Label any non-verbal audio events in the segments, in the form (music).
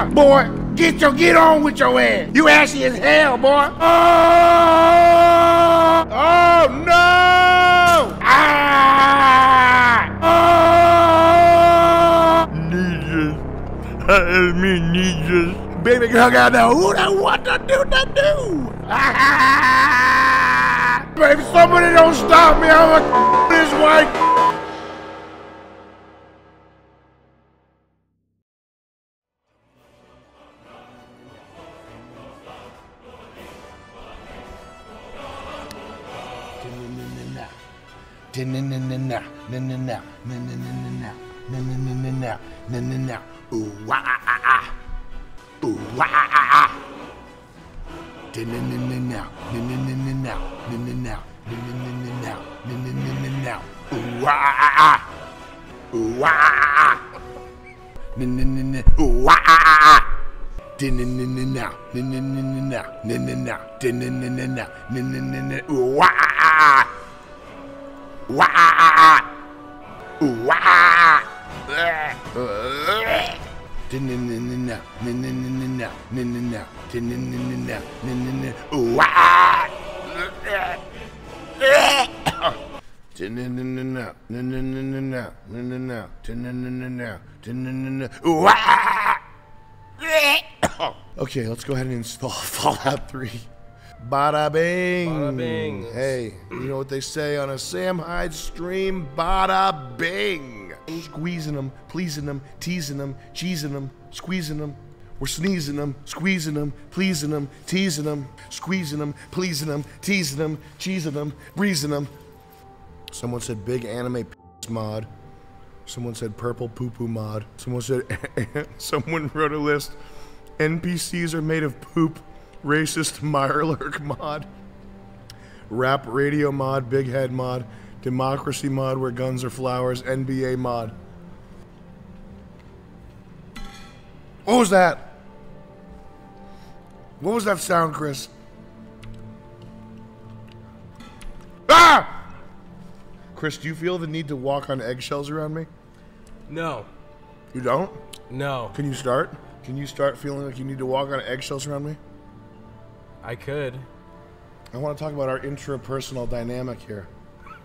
Ah, boy, get your get on with your ass. You ashy as hell, boy. Oh, oh no! Ah! Oh! Jesus. Help me, Jesus. Baby girl got know who that what to do to do. Ah! (laughs) Baby, somebody don't stop me. I'm a (laughs) this white. Ooh, ah, ah. Okay, let's go ahead and install Fallout 3. Bada bing. Bada bing. Hey, you know what they say on a Sam Hyde stream? Bada bing. Squeezing them, pleasing them, teasing them, cheesing them, squeezing them. We're sneezing them, squeezing them, pleasing them, teasing them, squeezing them, pleasing them, teasing them, cheesing them, breezing them. Someone said big anime p- mod. Someone said purple poo poo mod. Someone said, (laughs) someone wrote a list. NPCs are made of poop. Racist (laughs) Mirelurk mod. Rap radio mod, big head mod. Democracy mod where guns are flowers. NBA mod. What was that? What was that sound, Chris? Ah! Chris, do you feel the need to walk on eggshells around me? No. You don't? No. Can you start? Can you start feeling like you need to walk on eggshells around me? I could. I want to talk about our intrapersonal dynamic here.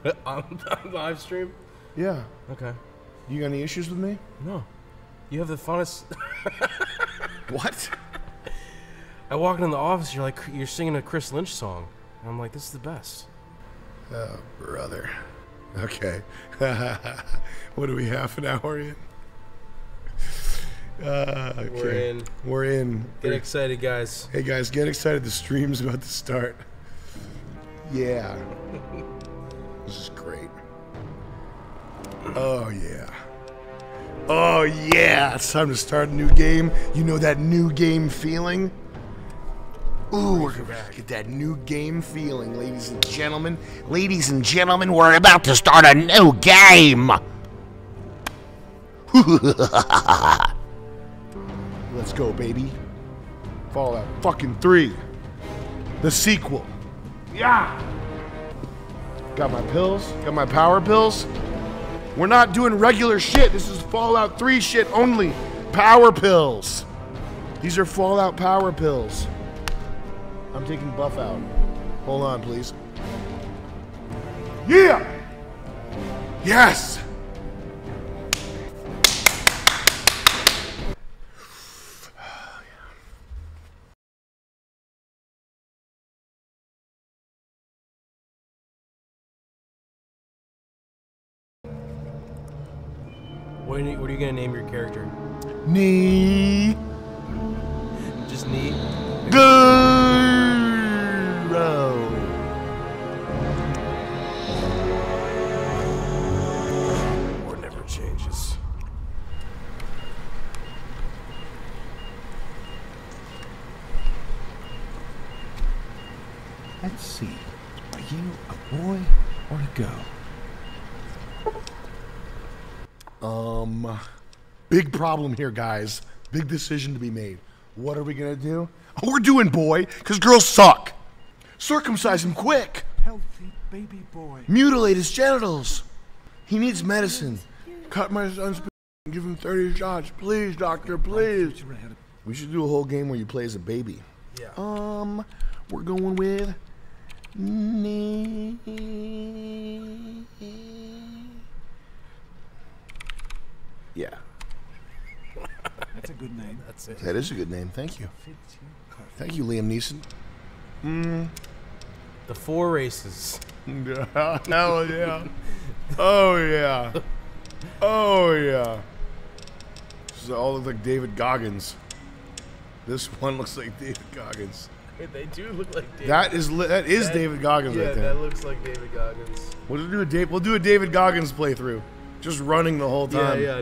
(laughs) on the live stream? Yeah. Okay. You got any issues with me? No. You have the funnest. (laughs) What? I walk in the office, you're like, you're singing a Chris Lynch song. And I'm like, this is the best. Oh, brother. Okay. (laughs) what are we, half an hour in? Uh, okay. We're in. We're in. Get excited, guys. Hey guys, get excited. The stream's about to start. Yeah. (laughs) this is great. Oh, yeah. Oh, yeah. It's time to start a new game. You know that new game feeling? Ooh, we're gonna get that new game feeling, ladies and gentlemen. Ladies and gentlemen, we're about to start a new game. (laughs) Let's go, baby. Fallout fucking 3. The sequel. Yeah. Got my pills. Got my power pills. We're not doing regular shit. This is Fallout 3 shit only. Power pills. These are Fallout power pills. I'm taking Buffout. Hold on, please. Yeah! Yes! What are you, what are you gonna name your character? Need Just neat. Guru. Or never changes. Let's see. Are you a boy or a girl? Um, big problem here, guys. Big decision to be made. What are we gonna do? Oh, we're doing boy, because girls suck. Circumcise him quick. Healthy baby boy. Mutilate his genitals. He needs medicine. Cut my son's and give him 30 shots. Please, doctor, please. We should do a whole game where you play as a baby. Yeah. Um, we're going with. Ne- Yeah, That's a good name. That's it. that is a good name. Thank you. Fits you perfect. Thank you, Liam Neeson. Mm. The four races. (laughs) Hell yeah. Oh yeah. Oh yeah. This is all look like David Goggins. This one looks like David Goggins. They do look like David. That is that is That- David Goggins yeah, right there. that looks like David Goggins. We'll do a Dave, we'll do a David Goggins playthrough, just running the whole time. yeah.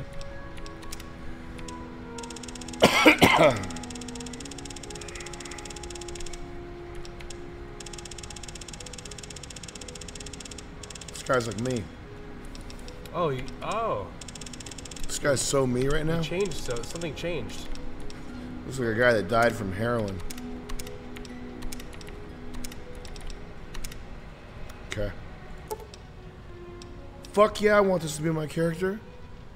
yeah. (coughs) This guy's like me. Oh, you, oh, This guy's so me right now. changed. So something changed. Looks like a guy that died from heroin. Okay. Fuck yeah, I want this to be my character.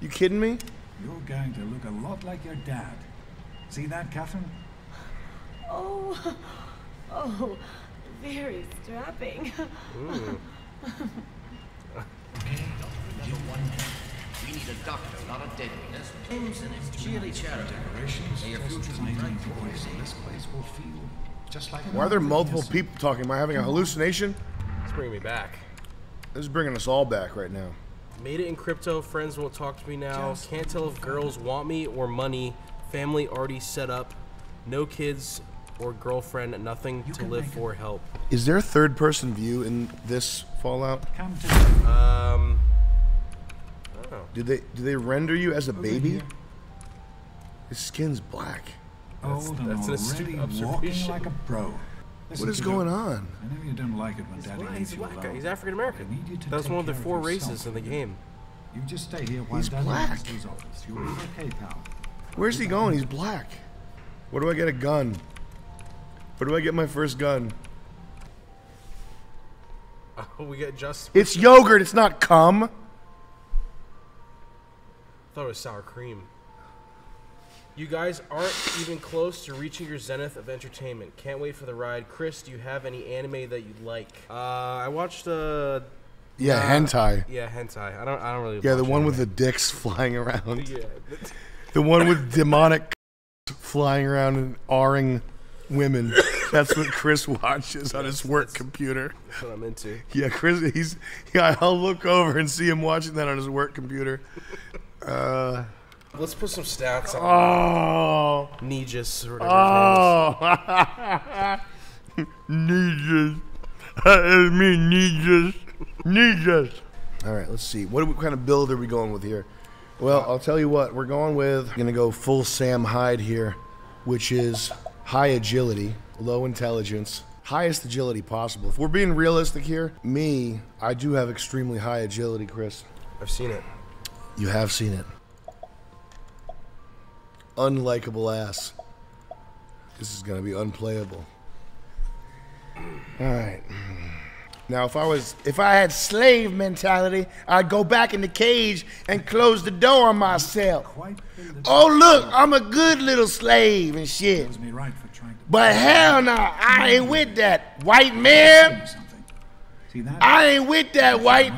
You kidding me? You're going to look a lot like your dad. See that, Catherine? Oh, oh, very strapping. We need a doctor, not a deadbeat. There's pins and it's cheerly charity. Decorations, your just future as be nice bright boys, This place will feel just like. Why are there multiple people talking? Am I having a hallucination? It's bringing me back. This is bringing us all back right now. Made it in crypto. Friends won't talk to me now. Can't tell if girls want me or money. Family already set up. No kids or girlfriend. Nothing to live make it. for. Help. Is there a third person view in this Fallout? Come to me. Um. Oh. Did they do they render you as a Over baby? here. His skin's black. Old that's an astute already walking observation. like a pro. What is going on? I know you don't like it when Daddy Well, leaves he's you black. alone. He's African American. I need you to That's one of the care four yourself races in the game. You just stay here while He's Daddy black. makes his. You'll okay, pal. Where's he going? He's black. Where do I get a gun? Where do I get my first gun? (laughs) Oh, we get just. It's yogurt. It's not cum. thought it was sour cream. You guys aren't even close to reaching your zenith of entertainment. Can't wait for the ride. Chris, do you have any anime that you like? Uh, I watched uh, Yeah, uh, hentai. Yeah, hentai. I don't. I don't really. Yeah, the watch one with the dicks (laughs) flying around. Yeah. The one with demonic (laughs) flying around and R-ing women. That's what Chris (laughs) watches on his work computer. That's what I'm into. Yeah, Chris. He's yeah. I'll look over and see him watching that on his work computer. Uh, Let's put some stats on oh. Nijis or whatever. his (laughs) name is. Oh. Ninjas. I mean ninjas. Ninjas. All right, let's see. What, what kind of build are we going with here? Well, I'll tell you what. We're going with. Going to go full Sam Hyde here, which is high agility, low intelligence, highest agility possible. If we're being realistic here, me, I do have extremely high agility, Chris. I've seen it. You have seen it. Unlikable ass. This is gonna be unplayable. Alright. Now if I was if I had slave mentality, I'd go back in the cage and close the door on myself. Quite feel the Oh look, I'm a good little slave and shit. serves me right for trying to But hell no, I ain't with that. White man, you something. See that? I ain't with that white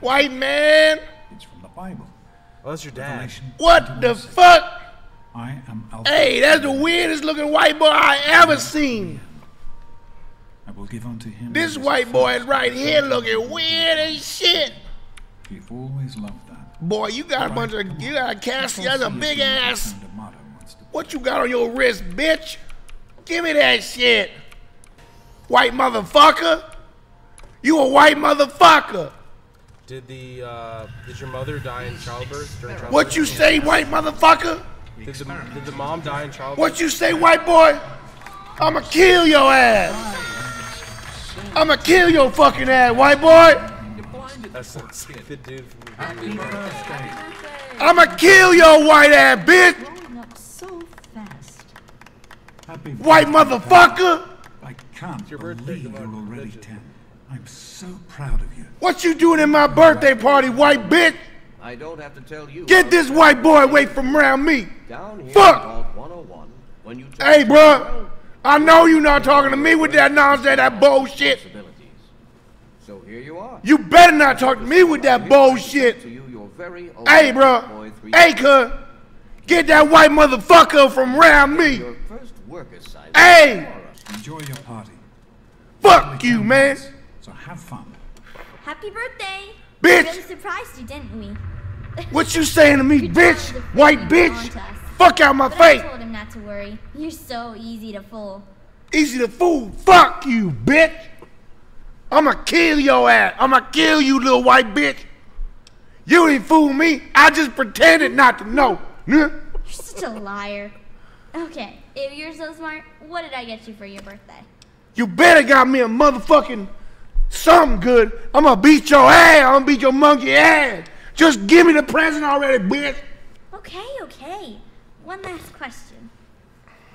white man. It's from the Bible. Oh, that's your dad. What the fuck? I am Alpha. Hey, that's the weirdest looking white boy I ever seen. I will give unto him. This white boy first. right here looking weird as shit. He always loved that. Boy, you got a bunch of you got a cast, you got a big ass. Turned a motto wants to What you got on your wrist, bitch? Give me that shit. White motherfucker. You a white motherfucker. Did the uh, did your mother die in childbirth during childbirth? What you say, white motherfucker? Did the, did the mom die in childbirth? What you say, white boy? I'ma kill your ass. I'ma kill your fucking ass, white boy. That sounds like dude from the Happy. I'ma kill your white ass, bitch. So fast. White motherfucker. I can't your believe you're already 10. I'm so proud of you. What you doing in my birthday party, white bitch? I don't have to tell you. Get this white boy away from around me. Down here Fuck! 101, when you Hey, talk to bruh. well, I know you're not talking to me with that nonsense, that bullshit. So here you are. You better not talk to me with that bullshit. you your very own Hey, bro. Hey, cuz. Get that white motherfucker from around me. Your first work assignment. Hey! Enjoy your party. Fuck you, man. So have fun. Happy birthday! Bitch. Really surprised you, didn't we? What you saying to me, (laughs) bitch? White bitch? Fuck out my But I told him not to worry. You're so easy to fool. Easy to fool. Fuck you, bitch. I'ma kill your ass. I'ma kill you, little white bitch. You ain't fool me. I just pretended not to know. You're such a liar. Okay, if you're so smart, what did I get you for your birthday? You better got me a motherfucking something good. I'm gonna beat your ass. I'm gonna beat your monkey ass. Just give me the present already, bitch. Okay, okay. One last question.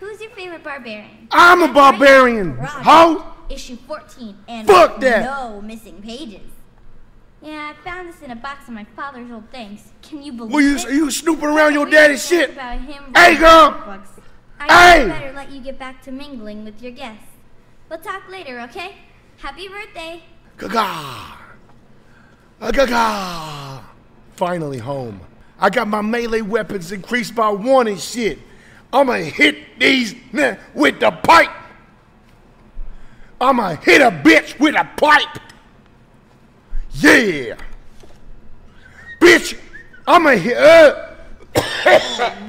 Who's your favorite barbarian? I'm a barbarian. Ho. Issue 14 and Fuck that. no missing pages. Yeah, I found this in a box of my father's old things. Can you believe Were you, it? are you snooping around your daddy's shit? Hey, girl. I Hey. better let you get back to mingling with your guests. We'll talk later, okay? Happy birthday. Gaga. Gaga. Finally home. I got my melee weapons increased by one and shit. I'ma hit these men with the pipe. I'ma hit a bitch with a pipe. Yeah. Bitch, I'ma hit uh,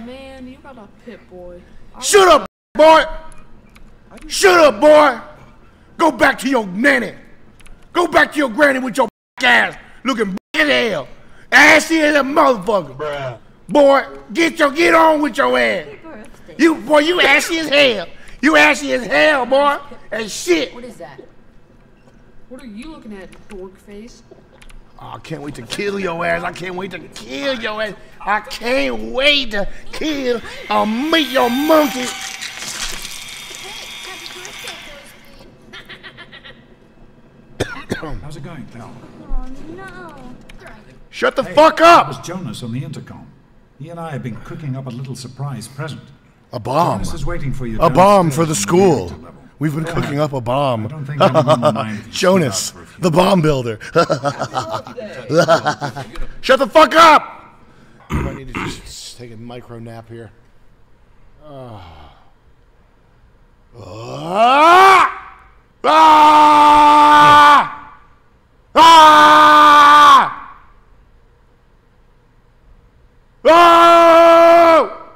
Man, you got a pit boy. Shut up, boy. Shut up, boy. Go back to your nanny. Go back to your granny with your ass looking as hell. Assy as a motherfucker. Bruh. Boy, get your get on with your ass. You boy, you ashy as hell. You ashy as hell, boy. And shit. What is that? What are you looking at, dork face? Oh, I can't wait to kill your ass. I can't wait to kill your ass. I can't wait to kill or meet your monkey. How's it going, pal? Oh no. Shut the Hey, fuck That was. Jonas on the intercom. He and I have been cooking up a little surprise present. A bomb. Jonas is waiting for you. A bomb for the school. reactor level. We've been Go cooking ahead. up a bomb. I don't think anyone will mind if you (laughs) Jonas, sit out for a few the bomb builder. (laughs) (laughs) Shut the fuck up! I need to just take a micro nap here. Ah. Ah! Ah! Ah! Oh!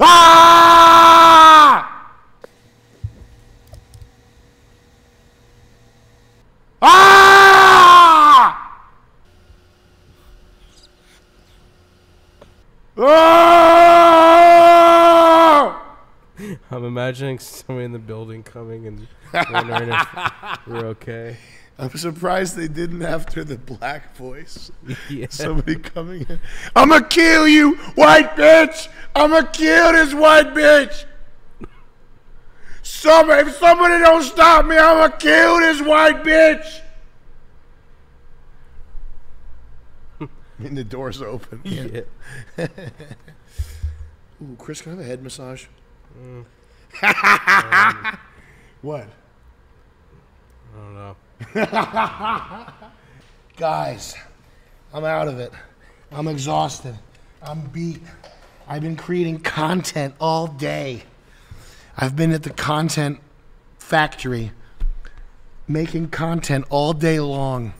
Ah! Ah! Oh! I'm imagining somebody in the building coming and wondering if we're okay. (laughs) I'm surprised they didn't after the black voice. (laughs) Yeah. Somebody coming in. I'ma kill you, white bitch! I'ma kill this white bitch! Somebody, if somebody don't stop me, I'ma kill this white bitch! (laughs) and the door's open. Yeah. (laughs) Ooh, Chris, can I have a head massage? Mm. what? I don't know. (laughs) Guys, I'm out of it. I'm exhausted. I'm beat. I've been creating content all day. I've been at the content factory making content all day long.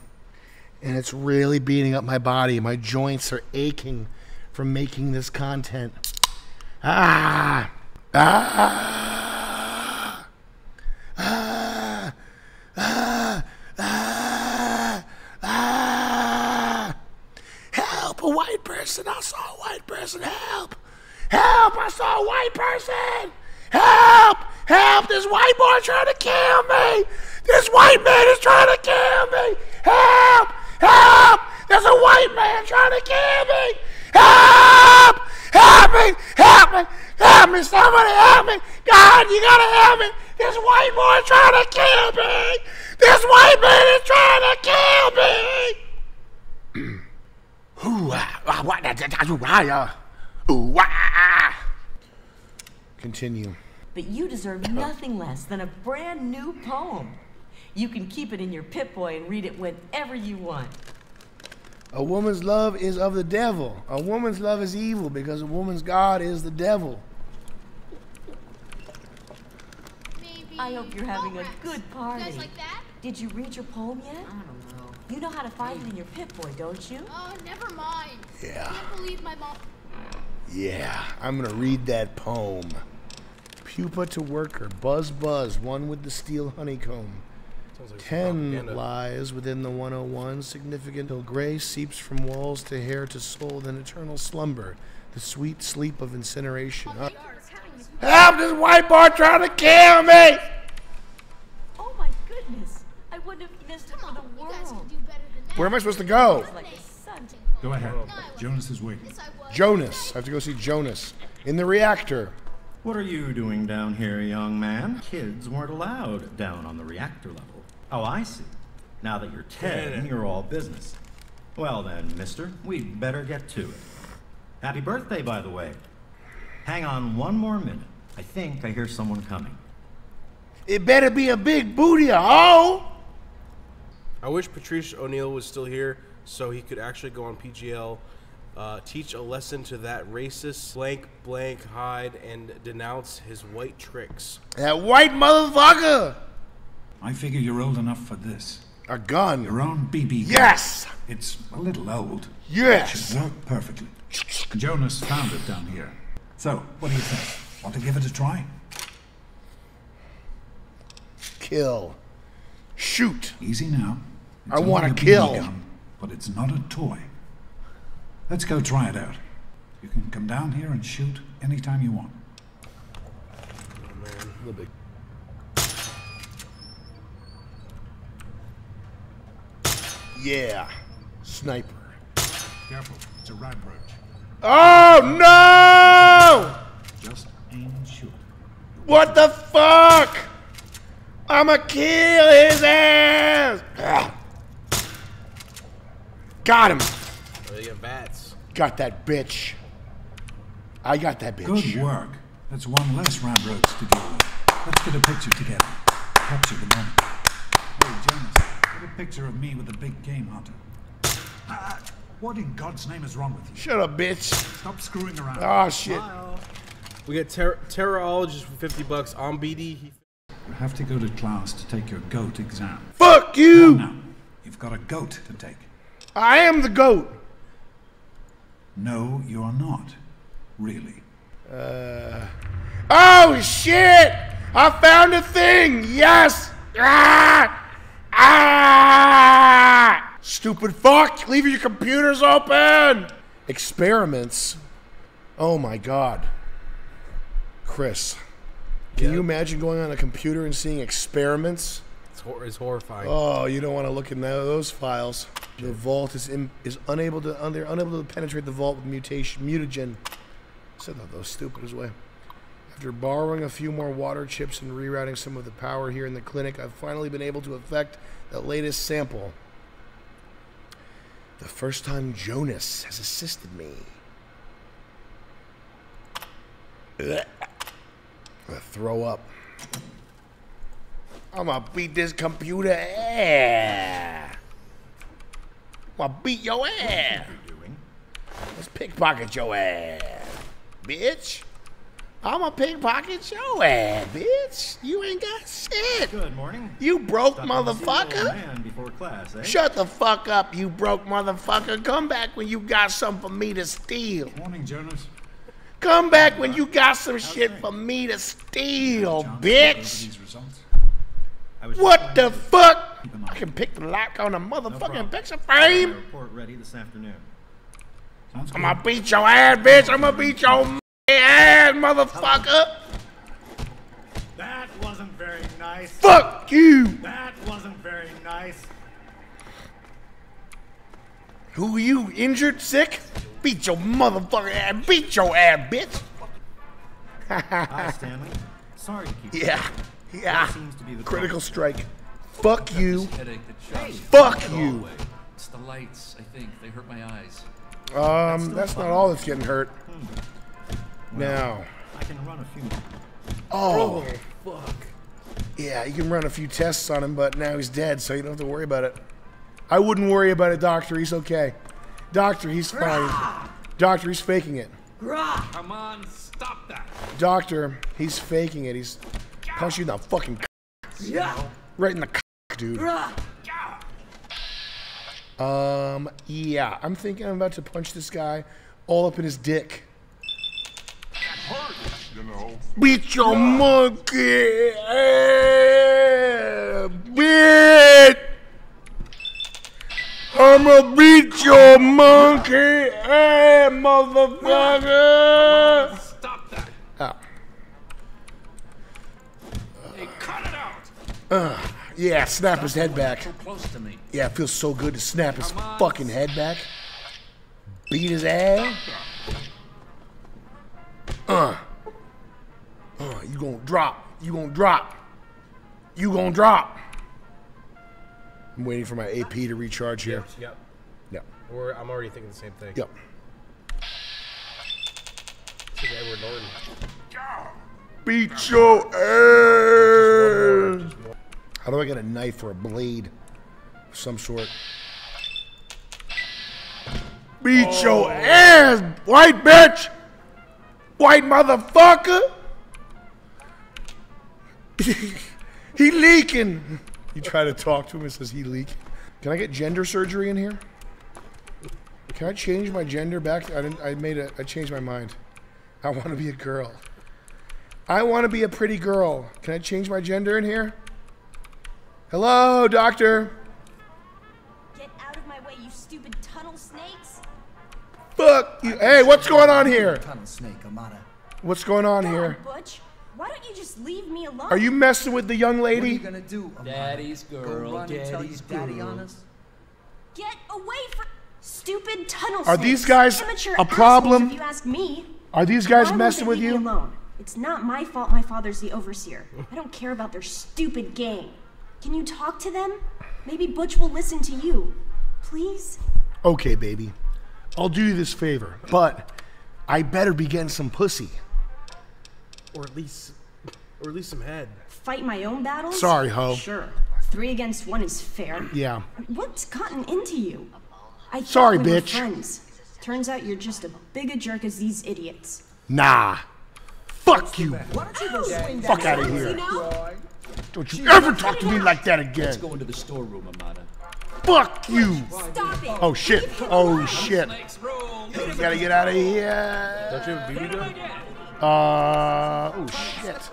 And it's really beating up my body. My joints are aching from making this content. Ah! Ah! Ah! Ah! Ah! Ah! Help! A white person! I saw a white person! Help! Help! I saw a white person! Help! Help! This white boy trying to kill me! This white man is trying to kill me! Help! Help! There's a white man trying to kill me! Help! Help me! Help me! Help me! Somebody help me! God, you gotta help me! This white boy trying to kill me! This white man is trying to kill me! (clears throat) Continue. But you deserve nothing less than a brand new poem. You can keep it in your Pip-Boy and read it whenever you want. A woman's love is of the devil. A woman's love is evil because a woman's God is the devil. Maybe. I hope you're having a Borax. good You party. guys like that? Did you read your poem yet? I don't know. You know how to find it in your Pip-Boy, don't you? Oh, never mind. Yeah. I Can't believe my mom. Yeah, I'm gonna read that poem. Pupa to worker, buzz buzz, one with the steel honeycomb. Like Ten lies within the 101, significant till gray seeps from walls to hair to soul, then eternal slumber, the sweet sleep of incineration. Huh? Help! This white boy trying to kill me! Oh my goodness! I wouldn't have missed it for the You guys can world. do better than that. Where am I supposed to go? It's like a sun. Go ahead. Jonas is waiting. Yes, I was. Jonas. I have to go see Jonas in the reactor. What are you doing down here, young man? Kids weren't allowed down on the reactor level. Oh, I see. Now that you're 10, you're all business. Well then, mister, we'd better get to it. Happy birthday, by the way. Hang on one more minute. I think I hear someone coming. It better be a big booty, oh! I wish Patrice O'Neal was still here so he could actually go on PGL, uh, teach a lesson to that racist blank blank hide and denounce his white tricks. That white motherfucker! I figure you're old enough for this. A gun. Your own BB gun. Yes! It's a little old. Yes! Should work perfectly. Jonas found it down here. So, what do you think? Want to give it a try? Kill. Shoot. Easy now. It's I wanna a kill. gun, but it's not a toy. Let's go try it out. You can come down here and shoot anytime you want. Little bit. Yeah. Sniper. Careful, it's a roach. Oh no! Just aim and shoot. What the fuck? I'ma kill his ass! Ah. Got him. Oh, they get bats. Got that bitch. I got that bitch. Good work. That's one less rad roach to deal with. Let's get a picture together. Capture the moment. Hey, Jonas, get a picture of me with a big game hunter. Ah, what in God's name is wrong with you? Shut up, bitch. Stop screwing around. Oh shit. We get ter- terrorologist for 50 bucks on BD. He You have to go to class to take your goat exam. Fuck Come you! now, you've got a goat to take. I am the goat. No, you're not. Really. Uh. Oh shit! I found a thing! Yes! Ah! Ah! Stupid fuck! Leave your computers open! Experiments. Oh my god. Chris. Can Yeah. you imagine going on a computer and seeing experiments? It's, hor- it's horrifying. Oh, you don't want to look in those files. The vault is in, is unable to un, they're unable to penetrate the vault with mutation mutagen. Said that those stupid as way. After borrowing a few more water chips and rerouting some of the power here in the clinic, I've finally been able to effect the latest sample. The first time Jonas has assisted me. I'm throw up. I'm gonna beat this computer ass. I'm gonna beat your ass. Let's pickpocket your ass, bitch. I'm gonna pickpocket your ass, bitch. You ain't got shit. Good morning. You broke Stopping to see the old motherfucker. Man before class, eh? Shut the fuck up, you broke motherfucker. Come back when you got something for me to steal. Morning, Jonas. Come back when you got some shit for me to steal, bitch. These results. I was What the fuck? Keep an eye I can pick the lock on the motherfucking problem. picture frame. report ready this afternoon. Sounds I'm good. gonna beat your ass, bitch. I'm gonna beat your ass, motherfucker. That wasn't very nice. Fuck you. That wasn't very nice. Who are you? Injured? Sick? Beat your motherfucking ass. Beat your ass, bitch. (laughs) Hi, Stanley. Sorry to keep you Yeah. Yeah. That seems to be the Critical strike. Fuck you. Headache that Fuck you. It's the lights, I think. They hurt my eyes. Um, that's not all that's getting hurt. Now, I can run a few more. oh, fuck. yeah, you can run a few tests on him, but now he's dead, so you don't have to worry about it. I wouldn't worry about it, Doctor. He's okay. Doctor, he's fine. Doctor, he's faking it. Come on, stop that. Doctor, he's faking it. He's punching you in the fucking Yeah. right in the cock, dude. Um, yeah, I'm thinking I'm about to punch this guy all up in his dick. You know. Beat your monkey ass, bitch! I'ma beat your monkey ass, motherfucker! Uh, yeah, snap his head back. So close to me. Yeah, it feels so good to snap his fucking head back. Beat his ass. Uh. Uh, you gonna drop. You gonna drop. You gonna drop. I'm waiting for my AP to recharge here. Yep. Yep. We're, I'm already thinking the same thing. Yep. Edward Norton. Beat your ass. How do I get a knife or a blade of some sort? Beat your ass, white bitch! White motherfucker! (laughs) he leaking. You try to talk to him and says he leak. Can I get gender surgery in here? Can I change my gender back? I didn't. I made a. I changed my mind. I want to be a girl. I want to be a pretty girl. Can I change my gender in here? Hello, doctor. Get out of my way, you stupid tunnel snakes! Fuck you. Hey, what's going on here? Tunnel snake, Amata. What's going on Come here? on, Butch. Why don't you just leave me alone? Are you messing with the young lady? What are you gonna do, Amata? Daddy's Go girl, run and tell daddy's your daddy girl. on us? Get away from stupid tunnel Are snakes. these guys Amateur a problem? assholes, If you ask me. Are these guys Why won't messing they with leave me you? alone? It's not my fault my father's the overseer. I don't care about their stupid gang. Can you talk to them? Maybe Butch will listen to you. Please? Okay, baby. I'll do you this favor, but I better be getting some pussy. Or at least, or at least some head. Fight my own battles? Sorry, ho. Sure. Three against one is fair. Yeah. What's gotten into you? I Sorry, we were bitch. friends. Turns out you're just as big a jerk as these idiots. Nah. Fuck you. Why don't you go swing Fuck out of here. you know? Don't you ever talk to me like that again. Let's go into the storeroom, Amata. Fuck you. Stop it! Oh shit. Oh shit. We gotta get out of here. Don't you have a BB gun? Uh. Oh shit.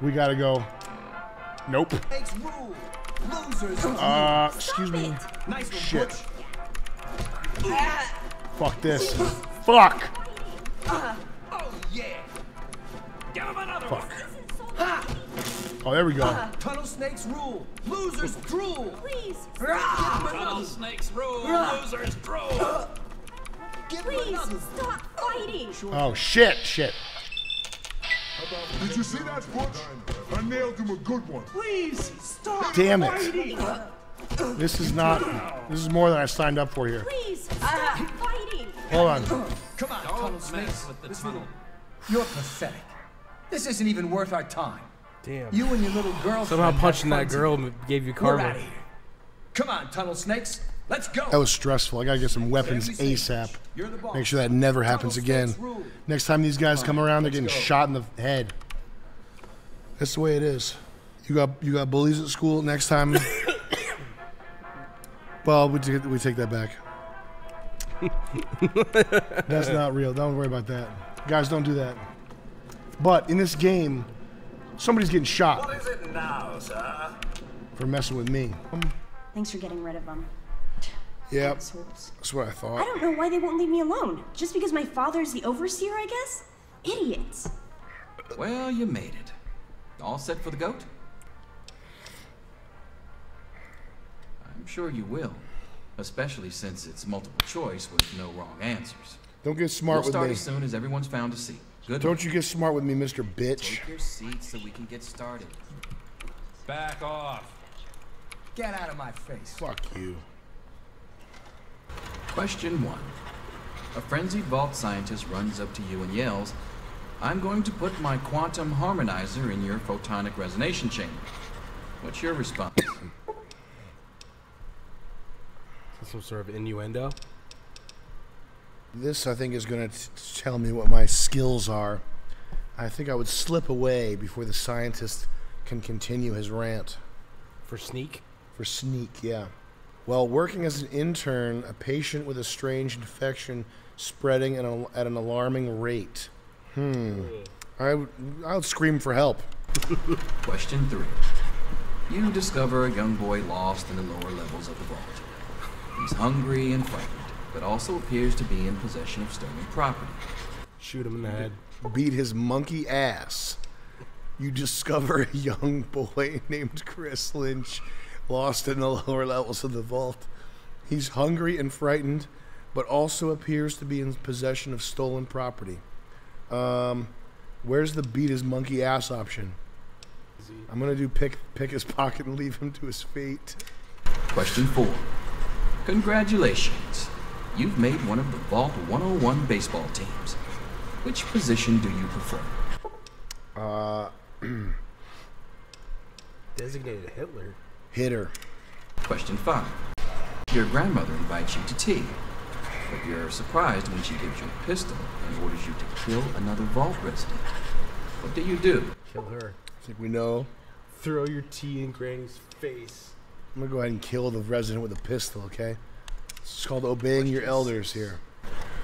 We gotta go. Nope. Snakes rule. Losers. Uh. Excuse me. Shit. Fuck this. Fuck. Oh, there we go. Uh-huh. Tunnel snakes rule. Losers drool. Please, Tunnel snakes roll. Losers drool. Uh, Please, stop oh. fighting! Oh shit. Shit. Did you see that, Butch? I nailed him a good one. Please stop. Damn it. This is not. This is more than I signed up for here. Please, stop uh-huh. fighting! Hold on. Come on, tunnel Don't snakes. mess with the tunnel. You're pathetic. This isn't even worth our time. Damn. You and your little girl. Somehow punching that girl gave you We're karma. out here. Come on, tunnel snakes. Let's go. That was stressful. I gotta get some weapons ASAP. You're the boss. Make sure that never happens again. Next time these guys come around, they're getting shot in the head. That's the way it is. You got you got bullies at school. Next time, (laughs) well, we take, we take that back. (laughs) That's not real. Don't worry about that, guys. Don't do that. But in this game, somebody's getting shot What is it now, sir? for messing with me. Um, Thanks for getting rid of them. Yep, Assholes. that's what I thought. I don't know why they won't leave me alone. Just because my father's the overseer, I guess? Idiots. Well, you made it. All set for the goat? I'm sure you will. Especially since it's multiple choice with no wrong answers. Don't get smart we'll with start as soon as everyone's found a seat. Good. Don't you get smart with me, Mr. Bitch. Take your seats so we can get started. Back off. Get out of my face. Fuck you. Question one. A frenzied vault scientist runs up to you and yells, I'm going to put my quantum harmonizer in your photonic resonation chamber. What's your response? Some sort of innuendo. This, I think, is going to tell me what my skills are. I think I would slip away before the scientist can continue his rant. For sneak? For sneak, yeah. While working as an intern, a patient with a strange infection spreading at, a, at an alarming rate. Hmm. I would, I would scream for help. (laughs) Question three. You discover a young boy lost in the lower levels of the vault. He's hungry and frightened, but also appears to be in possession of stolen property. Shoot him in the head. Beat his monkey ass. You discover a young boy (laughs) named Chris Lynch lost in the lower levels of the vault. He's hungry and frightened, but also appears to be in possession of stolen property. Um, where's the beat his monkey ass option? I'm gonna do pick pick his pocket and leave him to his fate. Question four. Congratulations. You've made one of the Vault 101 baseball teams. Which position do you prefer? Uh, (clears throat) Designated Hitler. hitter. Question five. Your grandmother invites you to tea, but you're surprised when she gives you a pistol and orders you to kill another Vault resident. What do you do? Kill her. I think we know. Throw your tea in Granny's face. I'm gonna go ahead and kill the resident with a pistol. Okay. It's called obeying your elders here.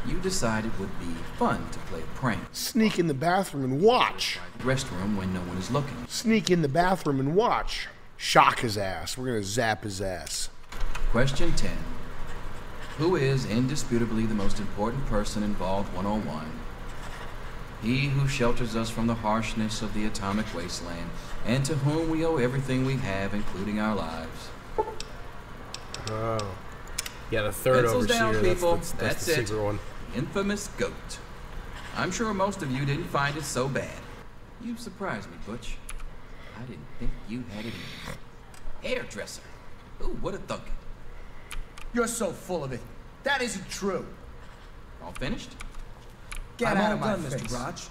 You decide it would be fun to play a prank. Sneak in the bathroom and watch. Restroom when no one is looking. Sneak in the bathroom and watch. Shock his ass. We're gonna zap his ass. Question 10. Who is indisputably the most important person in Vault 101? He who shelters us from the harshness of the atomic wasteland, and to whom we owe everything we have, including our lives. Oh. Yeah, the third Pencils overseer. down, that's- people. That's, that's, That's, the it. secret one. Infamous goat. I'm sure most of you didn't find it so bad. You've surprised me, Butch. I didn't think you had it in you. Hairdresser. Ooh, what a thunk. You're so full of it. That isn't true. All finished? Get I'm out all of my done, face. Mr. Raj.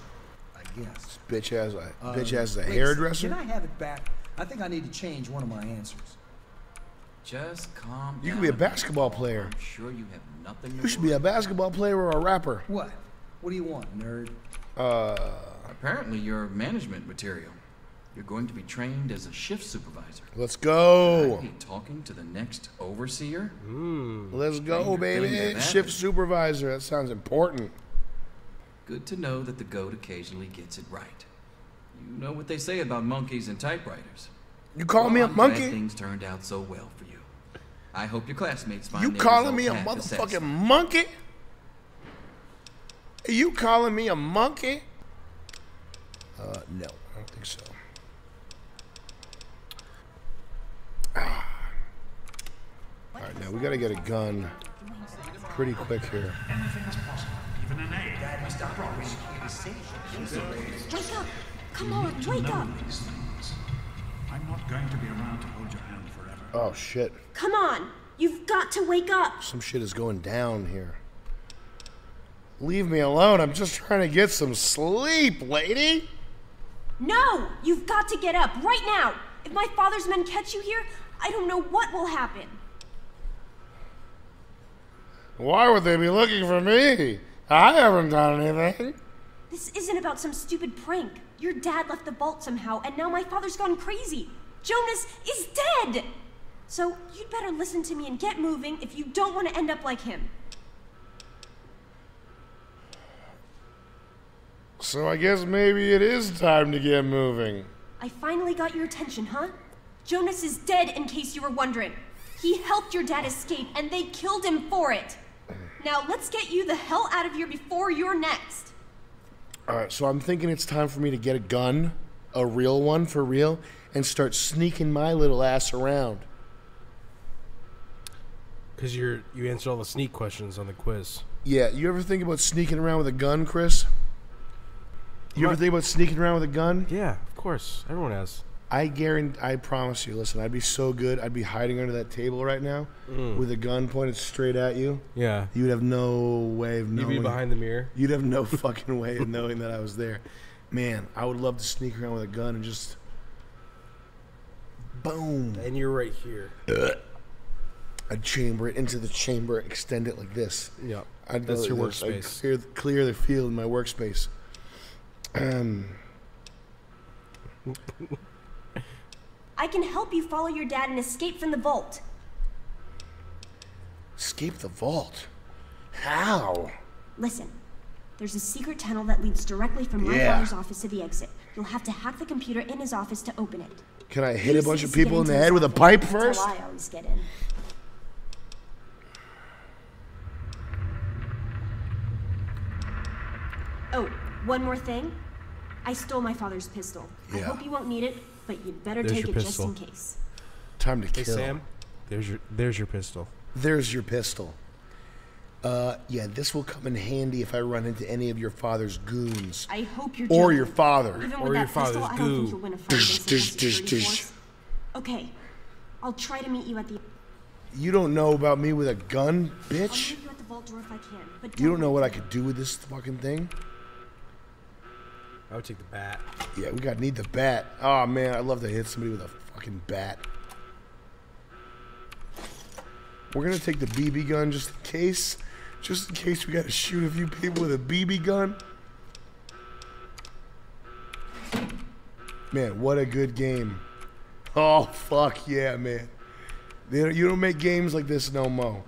I guess. Bitch has a Um, bitch has a wait hairdresser. Can I have it back? I think I need to change one of my answers. Just calm You down. could be a basketball player. I'm sure you have nothing to You should be a basketball player or a rapper. What? What do you want, nerd? Uh, Apparently, you're management material. You're going to be trained as a shift supervisor. let's go. Be talking to the next overseer. Let's go, baby. Shift supervisor. That sounds important. Good to know that the goat occasionally gets it right. You know what they say about monkeys and typewriters. You call me a I'm glad monkey? Things turned out so well for you. I hope your classmates find You their calling me a motherfucking monkey? Are you calling me a monkey? Uh, no, I don't think so. Ah. All right, now we gotta get a gun pretty quick here. Even an A. Wake up! Come on, to wake know up! these things. I'm not going to be around to hold your hand forever. Oh shit, Come on! You've got to wake up! some shit is going down here. Leave me alone. I'm just trying to get some sleep, lady. No! You've got to get up right now! If my father's men catch you here, I don't know what will happen. Why would they be looking for me? I haven't done anything. This isn't about some stupid prank. Your dad left the vault somehow, and now my father's gone crazy. Jonas is dead! So you'd better listen to me and get moving if you don't want to end up like him. So I guess maybe it is time to get moving. I finally got your attention, huh? Jonas is dead, in case you were wondering. He helped your dad escape, and they killed him for it. Now let's get you the hell out of here before you're next. All right, so I'm thinking it's time for me to get a gun, a real one for real, and start sneaking my little ass around. Because you're you answered all the sneak questions on the quiz. Yeah, you ever think about sneaking around with a gun, Chris? You ever think about sneaking around with a gun? Yeah, of course. Everyone has. I guarantee, I promise you. Listen, I'd be so good. I'd be hiding under that table right now Mm. with a gun pointed straight at you. Yeah. You'd have no way of You'd knowing. be behind the mirror. You'd have no (laughs) fucking way of knowing that I was there. Man, I would love to sneak around with a gun and just boom. And you're right here. (laughs) I'd chamber it into the chamber, extend it like this. Yep. I'd That's your like this. I'd workspace. Clear, clear the field in my workspace. Um, I can help you follow your dad and escape from the vault. escape the vault. How? Listen, there's a secret tunnel that leads directly from my Yeah. father's office to the exit. You'll have to hack the computer in his office to open it. Can I hit a bunch of people in the head with a office. pipe That's first? How I always get in. Oh, one more thing. I stole my father's pistol. I hope you won't need it, but you'd better There's take it pistol. just in case. Time to Hey kill. Sam, there's your there's your pistol. There's your pistol. Uh, yeah, this will come in handy if I run into any of your father's goons. I hope you're Or joking. your father. Even Or your that pistol, father's I don't goo. think you'll win a fight Dish, dish, dish, dish. Okay, I'll try to meet you at the. You don't know about me with a gun, I'll bitch? meet you at the vault door if I can. But You don't know what I could do with this fucking thing? I would take the bat. Yeah, we gotta need the bat. Oh man, I'd love to hit somebody with a fucking bat. We're gonna take the BB gun just in case. Just in case we gotta shoot a few people with a BB gun. Man, what a good game. Oh fuck yeah, man. You don't make games like this no mo.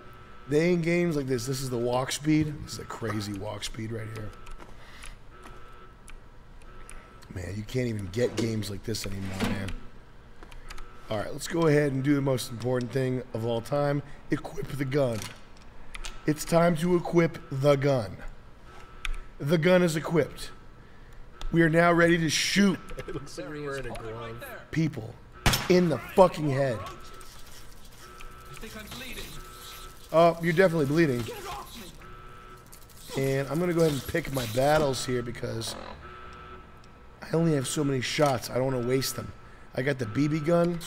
They ain't games like this. This is the walk speed. This is a crazy walk speed right here. Man, you can't even get games like this anymore, man. All right, let's go ahead and do the most important thing of all time equip the gun. It's time to equip the gun. The gun is equipped. We are now ready to shoot It looks like were in a glove. people in the fucking head. Oh, you're definitely bleeding. And I'm gonna go ahead and pick my battles here because I only have so many shots. I don't want to waste them. I got the BB gun.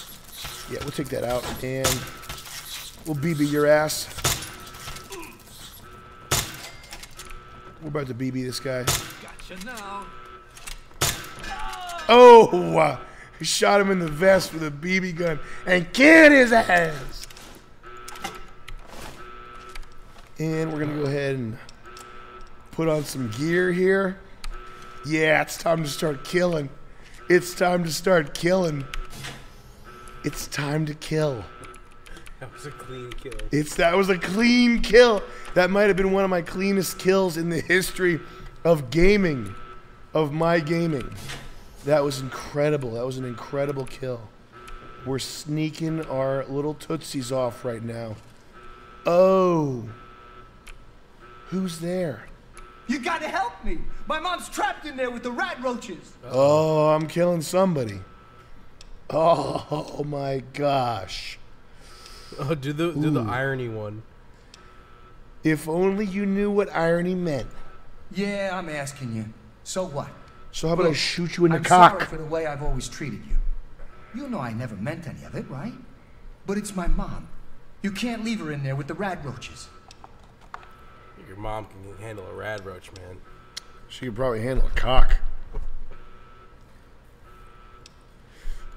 Yeah, we'll take that out and we'll BB your ass. We're about to BB this guy. Gotcha now. Oh, uh, he shot him in the vest with a BB gun and killed his ass. And we're gonna go ahead and put on some gear here. Yeah, it's time to start killing. It's time to start killing. It's time to kill. That was a clean kill. It's that was a clean kill. That might have been one of my cleanest kills in the history of gaming, of my gaming. That was incredible. That was an incredible kill. We're sneaking our little tootsies off right now. Oh, who's there? You gotta help me. My mom's trapped in there with the rad roaches. Oh, I'm killing somebody. Oh my gosh. Oh, do the do the irony one. If only you knew what irony meant. Yeah, I'm asking you. So what? So how about I shoot you in the I'm cock? sorry for the way I've always treated you. You know I never meant any of it, right? But it's my mom. You can't leave her in there with the rad roaches. Your mom can handle a rad roach, man. She could probably handle a cock.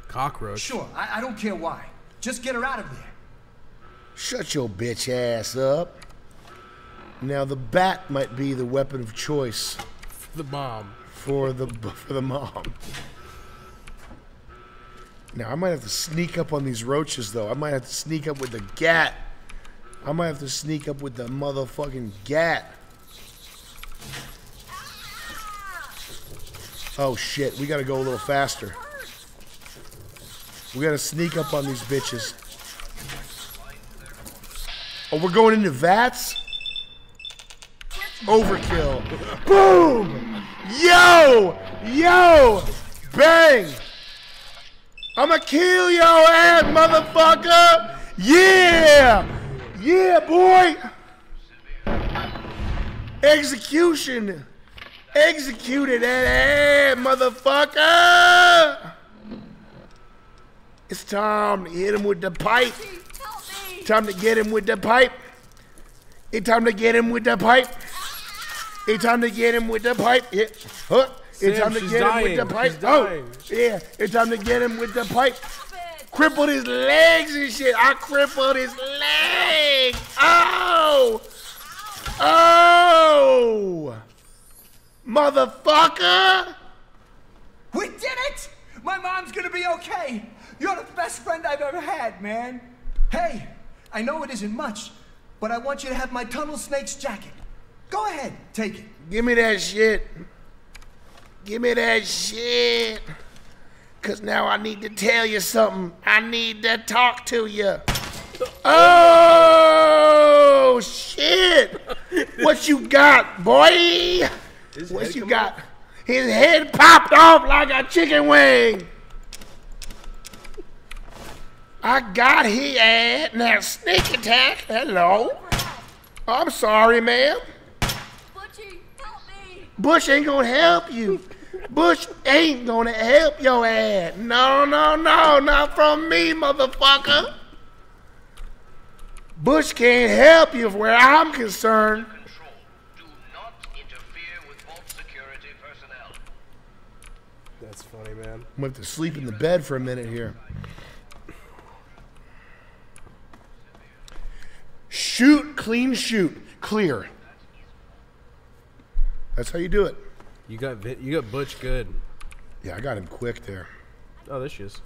Cockroach. Sure, I, I don't care why. Just get her out of there. Shut your bitch ass up. Now the bat might be the weapon of choice For the mom. for the for the mom. Now I might have to sneak up on these roaches though. I might have to sneak up with the gat. I might have to sneak up with the motherfucking gat. Oh shit, we gotta go a little faster. We gotta sneak up on these bitches. Oh, we're going into VATS? Overkill. Boom! Yo! Yo! Bang! I'ma kill your ass, motherfucker! Yeah! Yeah, boy! Execution! Executed that ass, motherfucker! It's time to hit him with the pipe. Time to get him with the pipe. It's time to get him with the pipe. It's time to get him with the pipe. Yeah. Huh. It's time to get him with the pipe. Oh, yeah. It's time to get him with the pipe. Crippled his legs and shit. I crippled his leg. Oh. Oh. Motherfucker. We did it! My mom's gonna be okay. You're the best friend I've ever had, man. Hey, I know it isn't much, but I want you to have my tunnel snake's jacket. Go ahead, take it. Give me that shit. Give me that shit. Cause now I need to tell you something. I need to talk to you. Oh shit! What you got, boy? what you come got? His head popped off like a chicken wing. I got his ass. Now sneak attack. Hello. I'm sorry, ma'am. Bush ain't gonna help you. Bush ain't gonna help your ass. No, no, no, not from me, motherfucker. Bush can't help you where I'm concerned. That's funny, man. I'm gonna have to sleep in the bed for a minute here. Shoot, clean shoot, clear. That's how you do it. You got Vi- you got Butch good. Yeah, I got him quick there. Oh, there she is.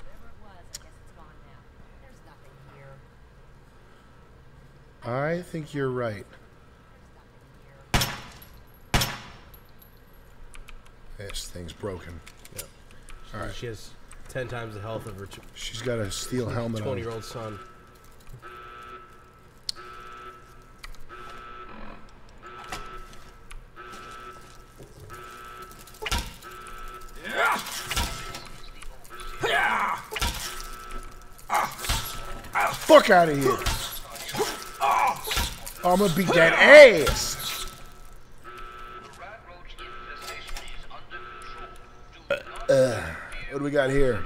I think you're right. This thing's broken. Yeah. All right. She has ten times the health of her. She's got a steel helmet on. Twenty-year-old son. Fuck out of here. I'm gonna beat that ass. Uh, what do we got here?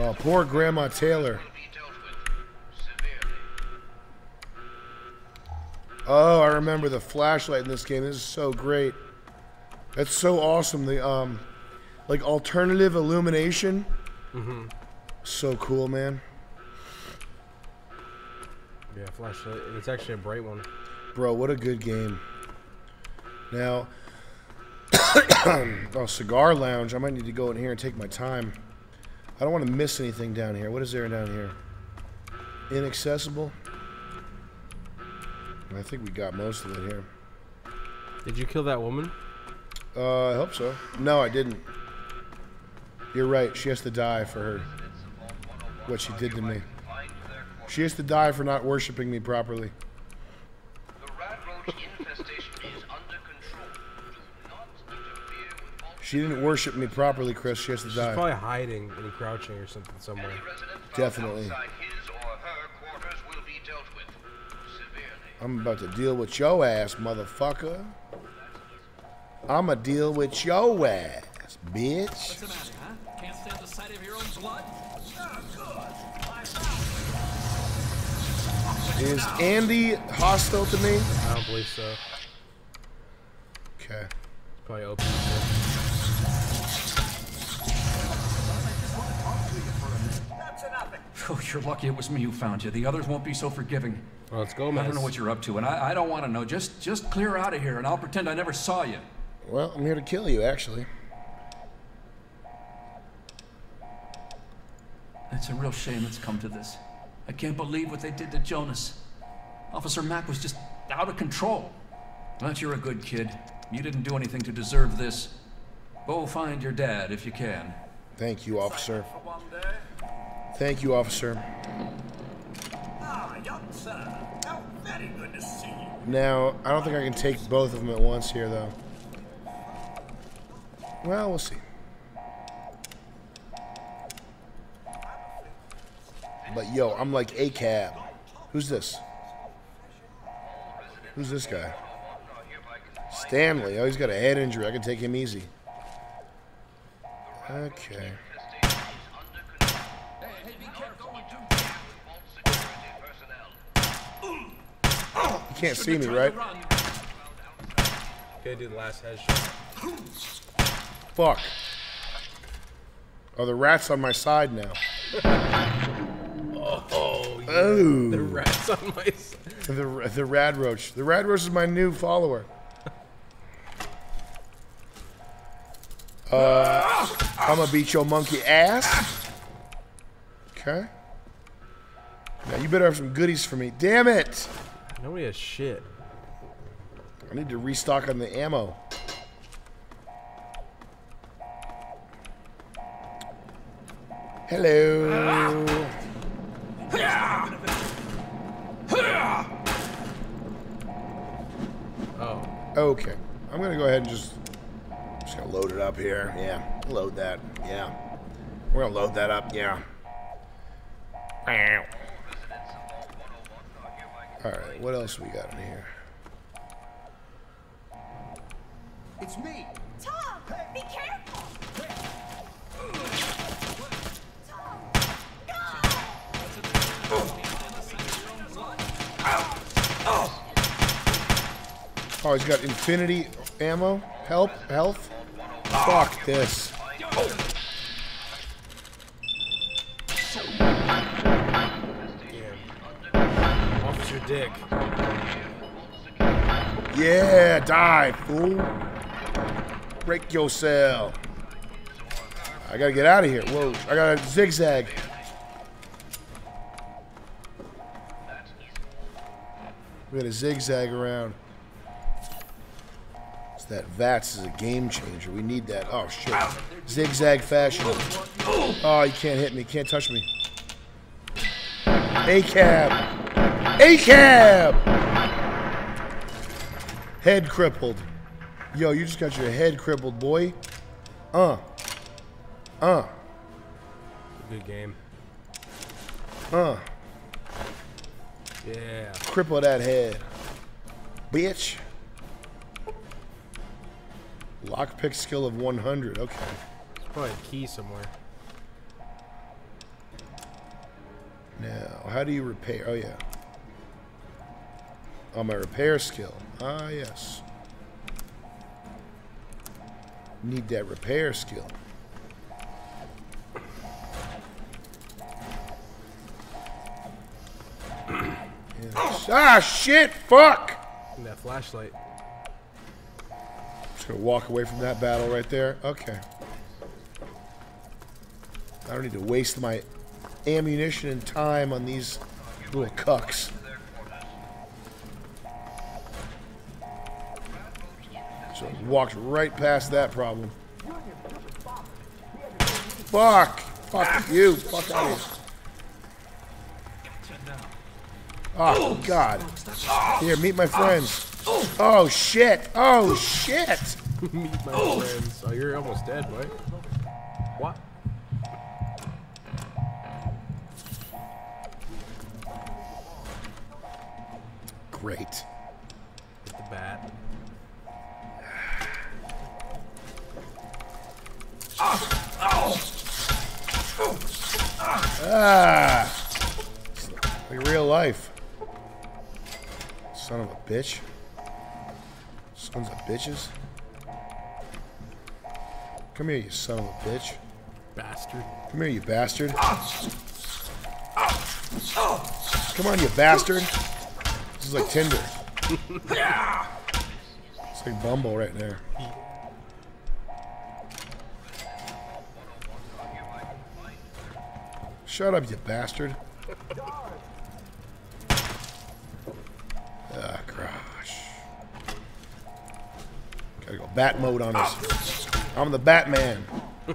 Oh, poor Grandma Taylor. Oh, I remember the flashlight in this game. This is so great. That's so awesome. The um, like alternative illumination. Mm-hmm. So cool, man. Yeah, flashlight. It's actually a bright one. Bro, what a good game. Now, (coughs) oh, cigar lounge. I might need to go in here and take my time. I don't want to miss anything down here. What is there down here? Inaccessible. I think we got most of it here. Did you kill that woman? Uh, I hope so. No, I didn't. You're right. She has to die for her what she did to me. She has to die for not worshiping me properly. She didn't worship me properly, Chris. She has to She's die. She's probably hiding and crouching or something somewhere. Definitely. I'm about to deal with your ass, motherfucker. I'ma deal with your ass, bitch. What's the matter, huh? Can't stand the sight of your own blood? Is Andy hostile to me? I don't believe so. Okay. Probably open. Oh, you're lucky it was me who found you. The others won't be so forgiving. Well, let's go, I don't know what you're up to, and I, I don't want to know. Just, just clear out of here, and I'll pretend I never saw you. Well, I'm here to kill you, actually. It's a real shame it's come to this. I can't believe what they did to Jonas. Officer Mack was just out of control. But you're a good kid. You didn't do anything to deserve this. Go find your dad if you can. Thank you, officer. Thank you, officer. Ah, young sir. Now, I don't think I can take both of them at once here, though. Well, we'll see. But yo, I'm like a cab. Who's this? Who's this guy? Stanley. Oh, he's got a head injury. I can take him easy. Okay. You can't see me, right? Okay, do the last headshot. Fuck. Oh, the rat's on my side now. Oh, yeah. Oh. The rat's on my side. The, the rad roach. The rad roach is my new follower. Uh, I'm gonna beat your monkey ass. Okay. Now you better have some goodies for me. Damn it! Nobody has shit. I need to restock on the ammo. Hello. Oh. Okay. I'm gonna go ahead and just just gonna load it up here. Yeah. Load that. Yeah. We're gonna load that up. Yeah. Alright, what else we got in here? It's me. Tom, be careful. Oh, he's got infinity ammo? Help? Health? Fuck this. Dick. Yeah, die, fool. Break yourself. I gotta get out of here. Whoa, I gotta zigzag. We gotta zigzag around. So that VATS is a game changer. We need that. Oh, shit. Zigzag fashion. Oh, you can't hit me. Can't touch me. A-cab. A-cab! Head crippled. Yo, you just got your head crippled, boy. Uh. Uh. Good game. Uh. Yeah. Cripple that head. Bitch. Lockpick skill of 100. Okay. There's probably a key somewhere. Now, how do you repair? Oh, yeah. Oh, my repair skill. Ah, yes. Need that repair skill. Yes. Ah, shit! Fuck! And that flashlight. Just gonna walk away from that battle right there. Okay. I don't need to waste my ammunition and time on these little cucks. So I walked right past that problem. Fuck! Fuck you! Fuck out of here. Oh, God. Here, meet my friends. Oh, shit. Oh, shit. (laughs) Meet my friends. Oh, you're almost dead, boy. What? Great. Ah! Like real life. Son of a bitch. Sons of bitches. Come here, you son of a bitch. Bastard. Come here, you bastard. Come on, you bastard. This is like Tinder. (laughs) It's like Bumble right there. Shut up, you bastard. Ah, gosh. Gotta go bat mode on us. I'm the Batman. (laughs)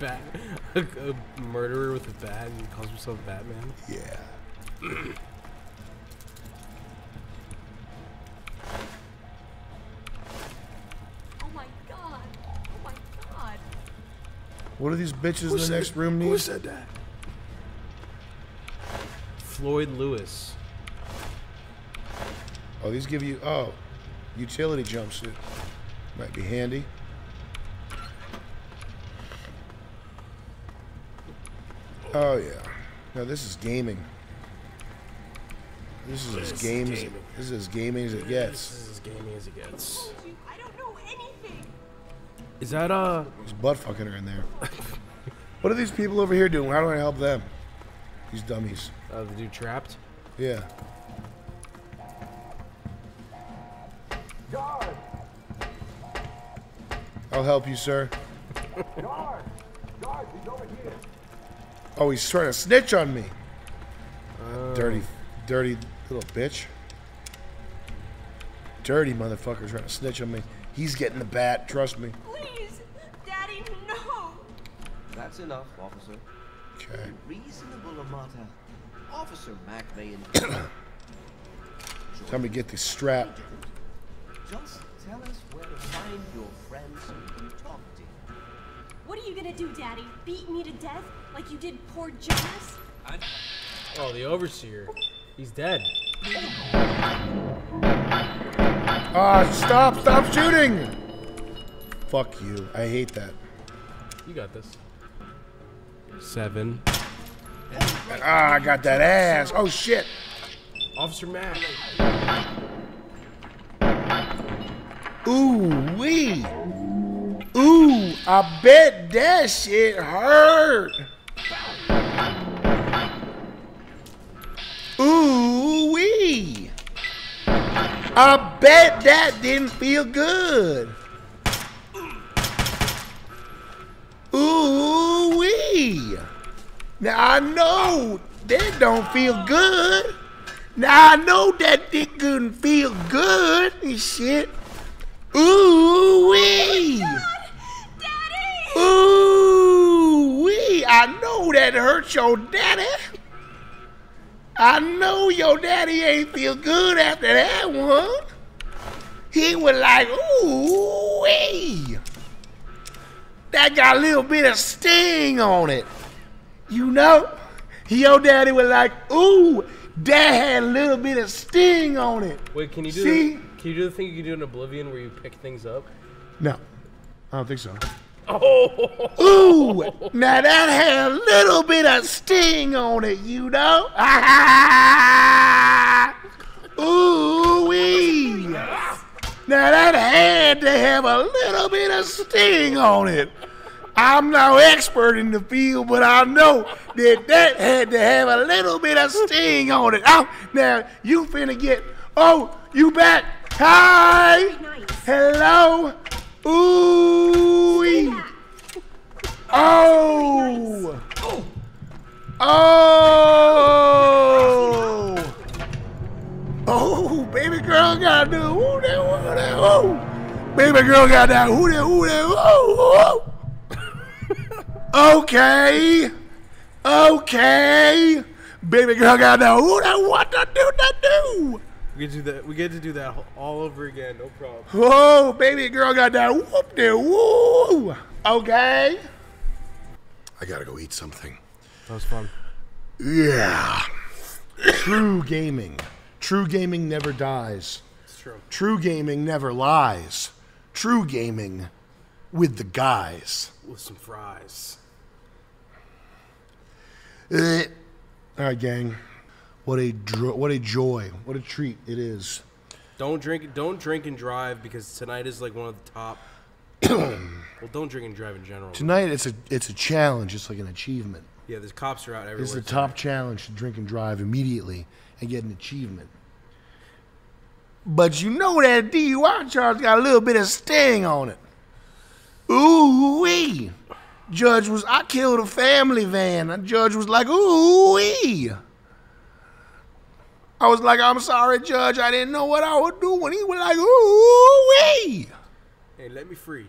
bat. A, a murderer with a bat and he calls himself Batman. Yeah. (clears throat) What do these bitches who in the next room need? Who said that? Floyd Lewis. Oh, these give you... Oh, utility jumpsuit. Might be handy. Oh, yeah. Now, this is gaming. This is this as game as this is as gaming as it gets. This is as gaming as it gets. Is that uh? He's butt fucking her in there. (laughs) what are these people over here doing? How do I help them? These dummies. Uh, the dude trapped. Yeah. Guard! I'll help you, sir. (laughs) Guard! Guard, he's over here. Oh, he's trying to snitch on me. Oh. Dirty, dirty little bitch. Dirty motherfucker trying to snitch on me. He's getting the bat, trust me. Please, Daddy, no. That's enough, officer. Okay. Reasonable Amata. Officer Mack may (coughs) Tell me to get the strap. Just tell us where to find your friend so we talk to. What are you gonna do, Daddy? Beat me to death like you did poor Jonas? Oh, the overseer. He's dead. (laughs) Ah, stop, stop shooting! Fuck you. I hate that. You got this. Seven. Ah, I got that ass. Oh shit. Officer Mack. Ooh wee. Ooh, I bet that shit hurt. Ooh. I bet that didn't feel good. Ooh wee. Now I know that don't feel good. Now I know that dick couldn't feel good and shit. Ooh wee. Ooh wee. I know that hurt your daddy. I know your daddy ain't feel good after that one. He was like, ooh. That got a little bit of sting on it. You know? Your daddy was like, ooh, that had a little bit of sting on it. Wait, can you do? See? The, can you do the thing you can do in Oblivion where you pick things up? No, I don't think so. Oh. Ooh, now that had a little bit of sting on it, you know? (laughs) Ooh wee. Now that had to have a little bit of sting on it. I'm no expert in the field, but I know that that had to have a little bit of sting on it. Oh, now you finna get. Oh, you back? Hi. Hello. Baby girl got that woo that woo that woo. Okay. Okay. Baby girl got that woo that what to do that do. We get to do that. We get to do that all over again. No problem. Oh, baby girl got that whoop there woo. Okay. I gotta go eat something. That was fun. Yeah. True gaming. True gaming never dies. It's true. True gaming never lies. True gaming with the guys. With some fries. Eh. All right, gang. What a dro- what a joy. What a treat it is. Don't drink. Don't drink and drive because tonight is like one of the top. (clears throat) well, don't drink and drive in general. Tonight it's a it's a challenge. It's like an achievement. Yeah, there's cops are out everywhere. It's the tonight. top challenge to drink and drive immediately and get an achievement. But you know that DUI charge got a little bit of sting on it. Ooh wee. Judge was I killed a family van. The judge was like, ooh wee. I was like, I'm sorry, Judge. I didn't know what I would do when he was like, ooh wee. Hey, let me free.